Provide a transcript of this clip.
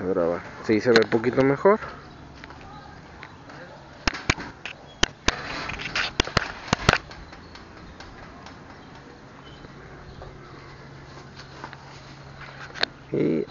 a grabar. Sí, se ve un poquito mejor. Y